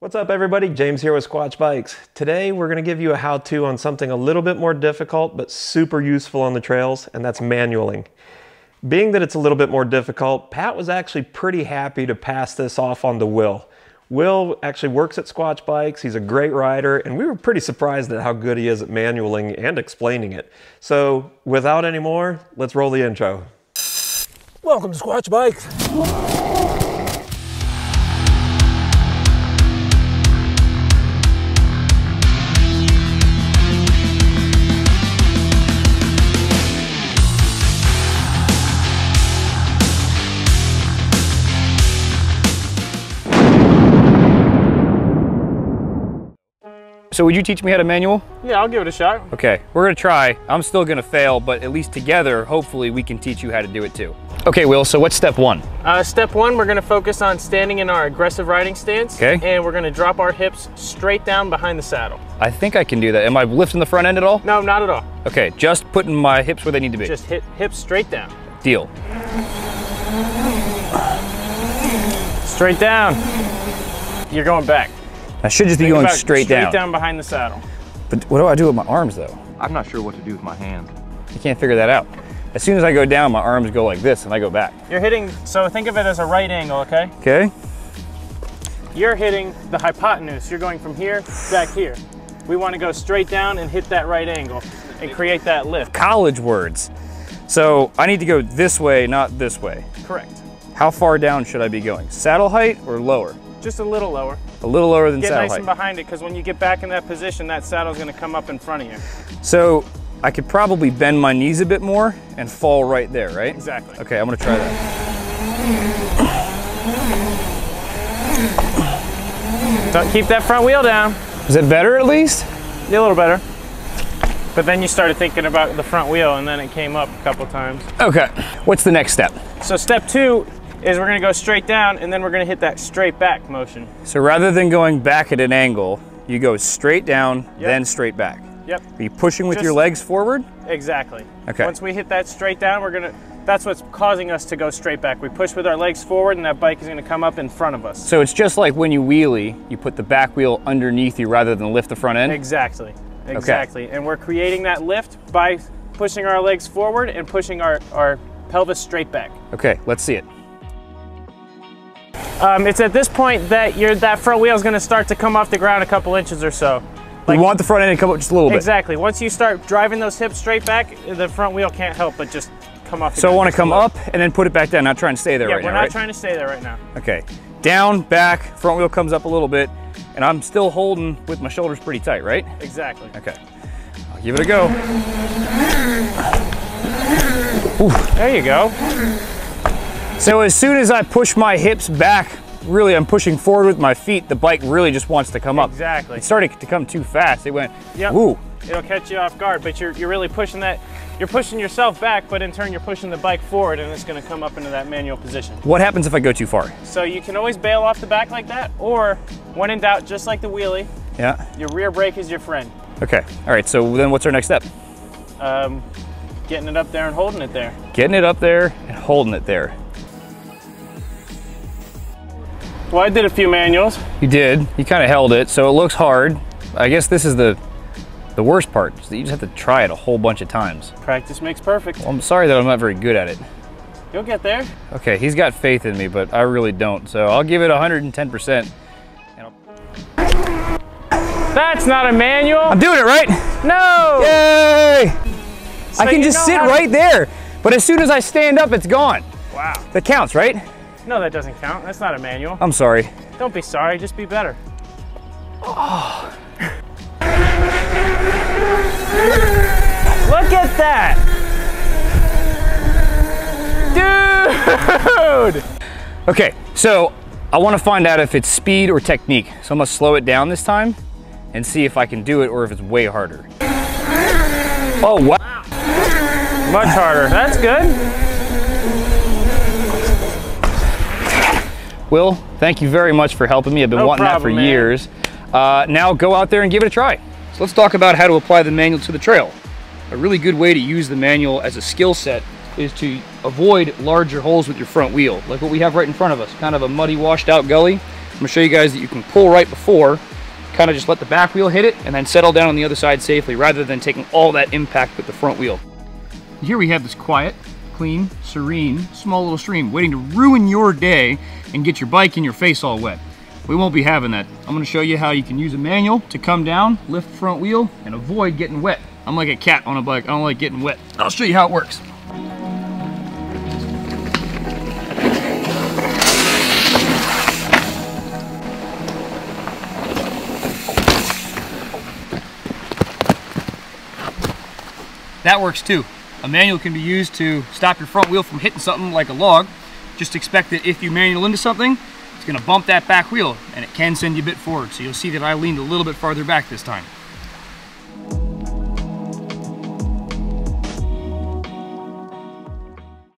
What's up everybody? James here with Squatch Bikes. Today we're going to give you a how-to on something a little bit more difficult but super useful on the trails and that's manualing. Being that it's a little bit more difficult, Pat was actually pretty happy to pass this off on to Will. Will actually works at Squatch Bikes, he's a great rider, and we were pretty surprised at how good he is at manualing and explaining it. So without any more, let's roll the intro. Welcome to Squatch Bikes. So would you teach me how to manual? Yeah, I'll give it a shot. Okay, we're gonna try. I'm still gonna fail, but at least together, hopefully we can teach you how to do it too. Okay, Will, so what's step one? Uh, step one, we're gonna focus on standing in our aggressive riding stance. Okay. And we're gonna drop our hips straight down behind the saddle. I think I can do that. Am I lifting the front end at all? No, not at all. Okay, just putting my hips where they need to be. Just hit hips straight down. Deal. Straight down. You're going back. I should just be Think going about straight, straight down. down behind the saddle. But what do I do with my arms though? I'm not sure what to do with my hands. I can't figure that out. As soon as I go down, my arms go like this and I go back. You're hitting, so think of it as a right angle, okay? Okay? You're hitting the hypotenuse. You're going from here back here. We want to go straight down and hit that right angle and create that lift. College words. So I need to go this way, not this way. Correct. How far down should I be going? Saddle height or lower? Just a little lower. A little lower than Get saddle nice height. and behind it because when you get back in that position, that saddle's going to come up in front of you. So I could probably bend my knees a bit more and fall right there, right? Exactly. Okay, I'm gonna try that. So keep that front wheel down. Is it better at least? Yeah, a little better. But then you started thinking about the front wheel and then it came up a couple times. Okay. What's the next step? So step two is we're gonna go straight down and then we're gonna hit that straight back motion. So rather than going back at an angle, you go straight down, then straight back. Yep, Are you pushing with your legs forward? exactly. Okay. Once we hit that straight down, we're gonna, that's what's causing us to go straight back. We push with our legs forward and that bike is gonna come up in front of us. So it's just like when you wheelie, you put the back wheel underneath you rather than lift the front end? Exactly, exactly. And we're creating that lift by pushing our legs forward and pushing our, our pelvis straight back. Okay, let's see it. Um, it's at this point that your that front wheel is going to start to come off the ground a couple inches or so. we want the front end to come up just a little bit. Exactly. Once you start driving those hips straight back, the front wheel can't help but just come off. The So I want to come up and then put it back down, not trying to stay there Yeah, right we're not right? trying to stay there right now. Okay. Down, back, front wheel comes up a little bit, and I'm still holding with my shoulders pretty tight, right? Exactly. Okay. I'll give it a go. There you go. So as soon as I push my hips back, really I'm pushing forward with my feet, the bike really just wants to come up. Exactly. It started to come too fast. It went, Yep. woo. It'll catch you off guard, but you're you're really pushing that. You're pushing yourself back, but in turn you're pushing the bike forward, and it's going to come up into that manual position. What happens if I go too far? So you can always bail off the back like that, or when in doubt, just like the wheelie, Yeah. your rear brake is your friend. Okay. All right. So then what's our next step? Um, getting it up there and holding it there. Getting it up there and holding it there. Well, I did a few manuals. You did. You kind of held it, so it looks hard. I guess this is the the worst part. Is that you just have to try it a whole bunch of times. Practice makes perfect. Well, I'm sorry that I'm not very good at it. You'll get there. Okay, he's got faith in me, but I really don't. So I'll give it 110%. That's not a manual. I'm doing it right. No. Yay! So I can just sit how to- right there. But as soon as I stand up, it's gone. Wow. That counts, right? No, that doesn't count. That's not a manual. I'm sorry. Don't be sorry. Just be better. Oh. Look at that. Dude. Okay, so I want to find out if it's speed or technique. So I'm gonna slow it down this time and see if I can do it or if it's way harder. Oh, wow. Much harder. That's good. Will, thank you very much for helping me. I've been No wanting problem, that for man. years. Uh, now go out there and give it a try. So let's talk about how to apply the manual to the trail. A really good way to use the manual as a skill set is to avoid larger holes with your front wheel, like what we have right in front of us, kind of a muddy, washed out gully. I'm gonna show you guys that you can pull right before, kind of just let the back wheel hit it and then settle down on the other side safely rather than taking all that impact with the front wheel. Here we have this quiet, clean, serene, small little stream waiting to ruin your day and get your bike and your face all wet. We won't be having that. I'm gonna show you how you can use a manual to come down, lift front wheel, and avoid getting wet. I'm like a cat on a bike, I don't like getting wet. I'll show you how it works. That works too. A manual can be used to stop your front wheel from hitting something like a log. Just expect that if you manual into something, it's gonna bump that back wheel and it can send you a bit forward. So you'll see that I leaned a little bit farther back this time.